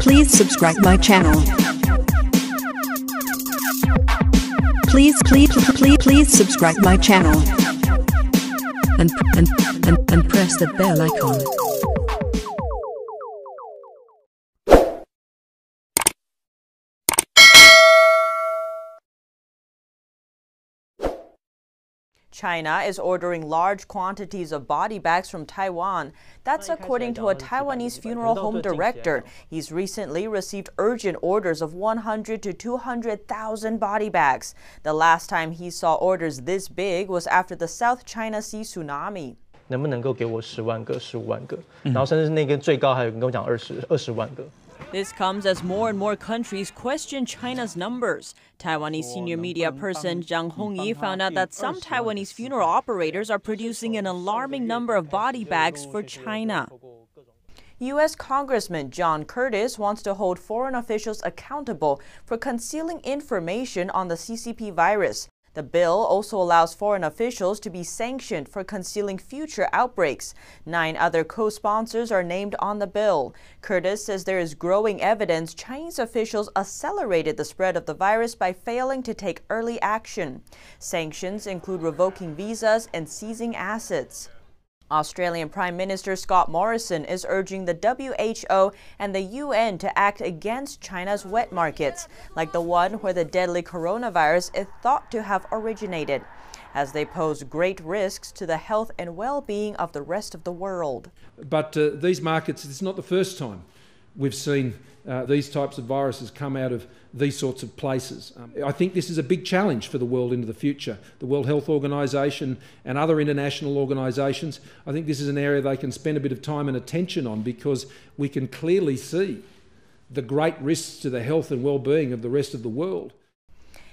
please subscribe my channel. Please please please please subscribe my channel. And and and, and press the bell icon. China is ordering large quantities of body bags from Taiwan. That's according to a Taiwanese funeral home director. He's recently received urgent orders of 100 to 200,000 body bags. The last time he saw orders this big was after the South China Sea tsunami. 能不能够给我十万个、十五万个，然后甚至那个最高还有跟我讲二十二十万个。 This comes as more and more countries question China's numbers. Taiwanese senior media person Zhang Hongyi found out that some Taiwanese funeral operators are producing an alarming number of body bags for China. U.S. Congressman John Curtis wants to hold foreign officials accountable for concealing information on the CCP virus. The bill also allows foreign officials to be sanctioned for concealing future outbreaks. Nine other co sponsors are named on the bill. Curtis says there is growing evidence Chinese officials accelerated the spread of the virus by failing to take early action. Sanctions include revoking visas and seizing assets. Australian Prime Minister Scott Morrison is urging the WHO and the UN to act against China's wet markets, like the one where the deadly coronavirus is thought to have originated, as they pose great risks to the health and well being of the rest of the world. But uh, these markets, it's not the first time we've seen uh, these types of viruses come out of these sorts of places. Um, I think this is a big challenge for the world into the future. The World Health Organization and other international organizations, I think this is an area they can spend a bit of time and attention on because we can clearly see the great risks to the health and well-being of the rest of the world.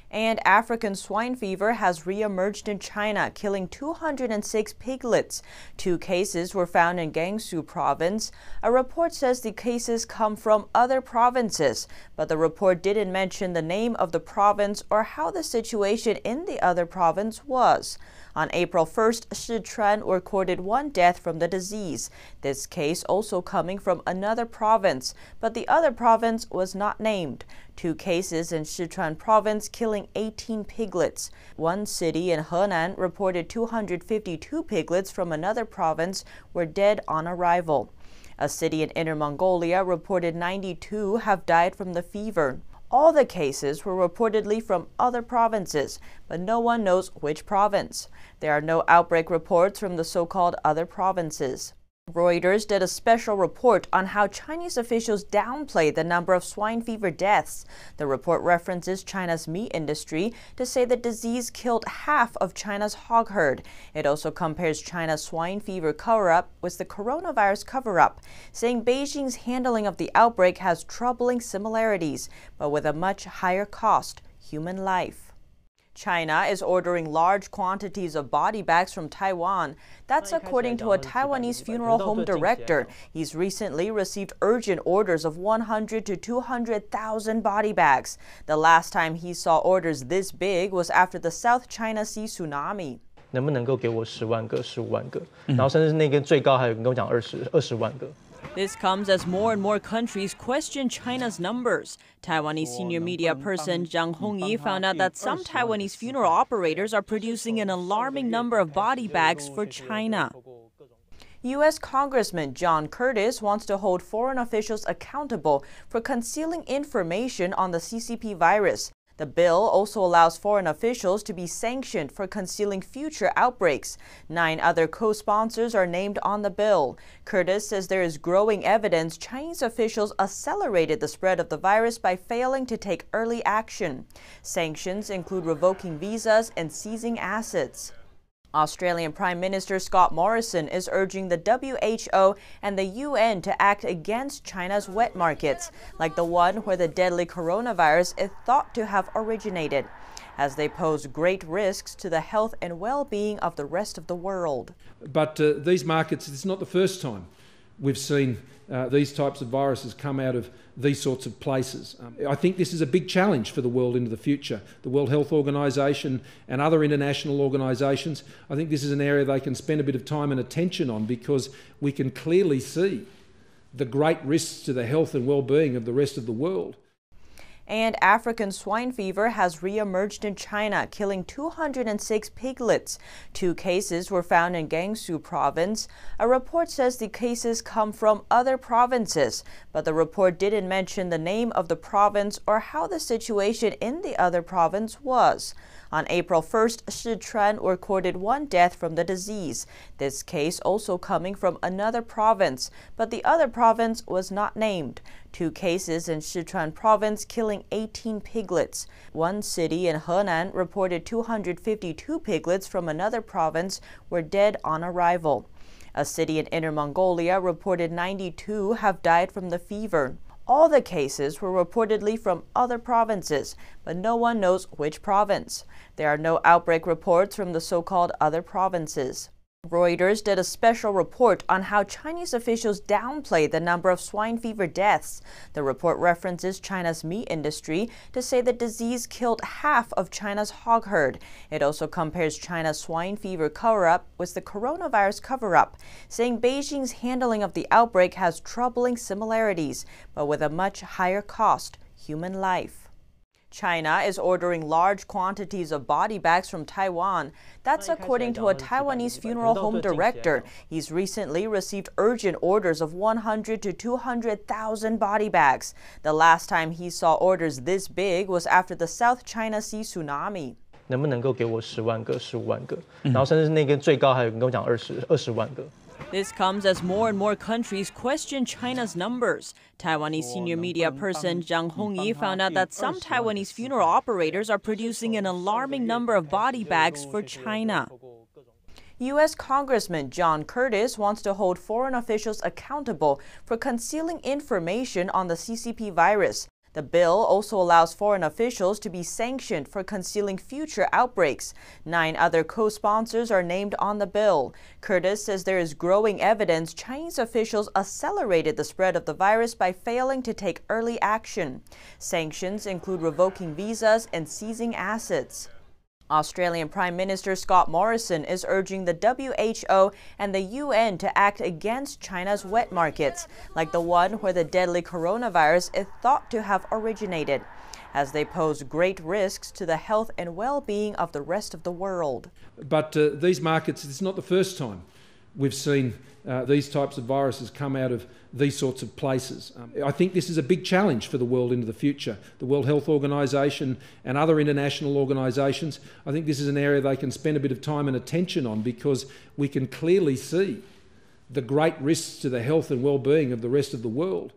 And African swine fever has reemerged in China, killing 206 piglets. Two cases were found in Gansu province. A report says the cases come from other provinces, but the report didn't mention the name of the province or how the situation in the other province was. On April 1st, Sichuan recorded one death from the disease. This case also coming from another province, but the other province was not named. Two cases in Sichuan province killing 18 piglets. One city in Henan reported 252 piglets from another province were dead on arrival. A city in Inner Mongolia reported 92 have died from the fever. All the cases were reportedly from other provinces, but no one knows which province. There are no outbreak reports from the so called other provinces. Reuters did a special report on how Chinese officials downplay the number of swine fever deaths. The report references China's meat industry to say the disease killed half of China's hog herd. It also compares China's swine fever cover up with the coronavirus cover up, saying Beijing's handling of the outbreak has troubling similarities, but with a much higher cost human life. China is ordering large quantities of body bags from Taiwan. That's according to a Taiwanese funeral home director. He's recently received urgent orders of 100 to 200,000 body bags. The last time he saw orders this big was after the South China Sea tsunami. 能不能够给我十万个、十五万个，然后甚至那个最高还有跟我讲二十二十万个。 This comes as more and more countries question China's numbers. Taiwanese senior media person Zhang Hongyi found out that some Taiwanese funeral operators are producing an alarming number of body bags for China. U.S. Congressman John Curtis wants to hold foreign officials accountable for concealing information on the CCP virus. The bill also allows foreign officials to be sanctioned for concealing future outbreaks. Nine other co sponsors are named on the bill. Curtis says there is growing evidence Chinese officials accelerated the spread of the virus by failing to take early action. Sanctions include revoking visas and seizing assets. Australian Prime Minister Scott Morrison is urging the WHO and the UN to act against China's wet markets, like the one where the deadly coronavirus is thought to have originated, as they pose great risks to the health and well being of the rest of the world. But uh, these markets, it's not the first time we've seen uh, these types of viruses come out of these sorts of places. Um, I think this is a big challenge for the world into the future. The World Health Organization and other international organizations, I think this is an area they can spend a bit of time and attention on because we can clearly see the great risks to the health and well-being of the rest of the world. And African swine fever has reemerged in China, killing 206 piglets. Two cases were found in Gansu province. A report says the cases come from other provinces, but the report didn't mention the name of the province or how the situation in the other province was. On April 1st, Sichuan recorded one death from the disease. This case also coming from another province, but the other province was not named. Two cases in Sichuan province killing 18 piglets. One city in Henan reported 252 piglets from another province were dead on arrival. A city in Inner Mongolia reported 92 have died from the fever. All the cases were reportedly from other provinces, but no one knows which province. There are no outbreak reports from the so called other provinces. Reuters did a special report on how Chinese officials downplay the number of swine fever deaths. The report references China's meat industry to say the disease killed half of China's hog herd. It also compares China's swine fever cover up with the coronavirus cover up, saying Beijing's handling of the outbreak has troubling similarities, but with a much higher cost human life. China is ordering large quantities of body bags from Taiwan. That's according to a Taiwanese funeral home director. He's recently received urgent orders of 100 to 200,000 body bags. The last time he saw orders this big was after the South China Sea tsunami. 能不能够给我十万个、十五万个，然后甚至那个最高还有跟我讲二十二十万个。 This comes as more and more countries question China's numbers. Taiwanese senior media person Zhang Hongyi found out that some Taiwanese funeral operators are producing an alarming number of body bags for China. U.S. Congressman John Curtis wants to hold foreign officials accountable for concealing information on the CCP virus. The bill also allows foreign officials to be sanctioned for concealing future outbreaks. Nine other co sponsors are named on the bill. Curtis says there is growing evidence Chinese officials accelerated the spread of the virus by failing to take early action. Sanctions include revoking visas and seizing assets. Australian Prime Minister Scott Morrison is urging the WHO and the UN to act against China's wet markets, like the one where the deadly coronavirus is thought to have originated, as they pose great risks to the health and well being of the rest of the world. But uh, these markets, it's not the first time we've seen uh, these types of viruses come out of these sorts of places. Um, I think this is a big challenge for the world into the future. The World Health Organization and other international organizations, I think this is an area they can spend a bit of time and attention on because we can clearly see the great risks to the health and well-being of the rest of the world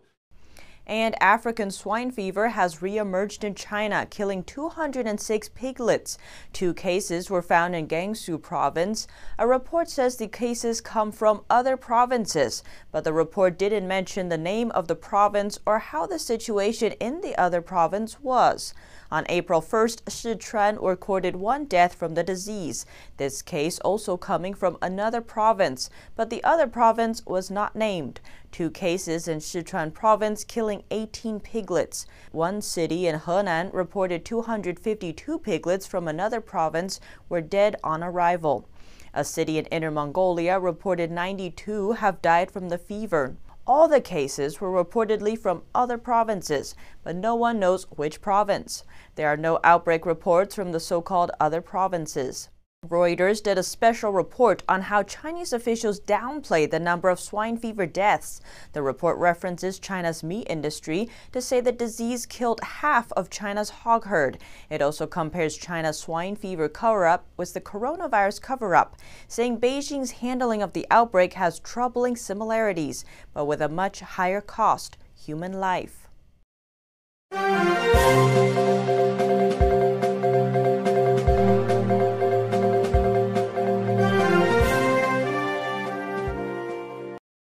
and African swine fever has reemerged in China, killing 206 piglets. Two cases were found in Gansu province. A report says the cases come from other provinces, but the report didn't mention the name of the province or how the situation in the other province was. On April 1st, Sichuan recorded one death from the disease. This case also coming from another province, but the other province was not named. Two cases in Sichuan province killing 18 piglets. One city in Henan reported 252 piglets from another province were dead on arrival. A city in Inner Mongolia reported 92 have died from the fever. All the cases were reportedly from other provinces, but no one knows which province. There are no outbreak reports from the so called other provinces. Reuters did a special report on how Chinese officials downplay the number of swine fever deaths. The report references China's meat industry to say the disease killed half of China's hog herd. It also compares China's swine fever cover up with the coronavirus cover up, saying Beijing's handling of the outbreak has troubling similarities, but with a much higher cost human life.